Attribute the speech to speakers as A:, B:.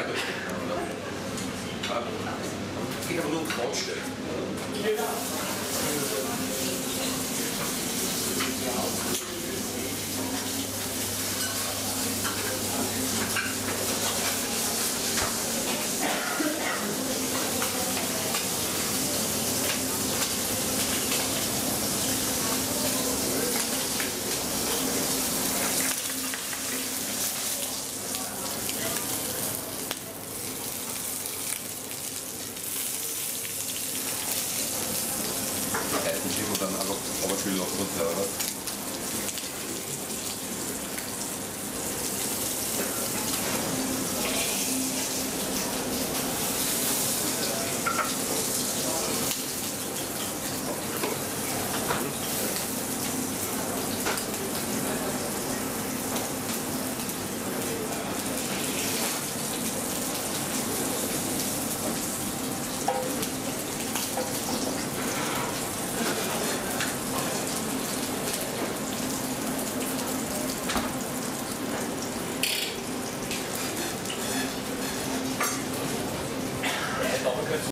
A: Ja. Es geht aber nur um
B: Schieben und dann einfach Oberkühl noch runter, oder?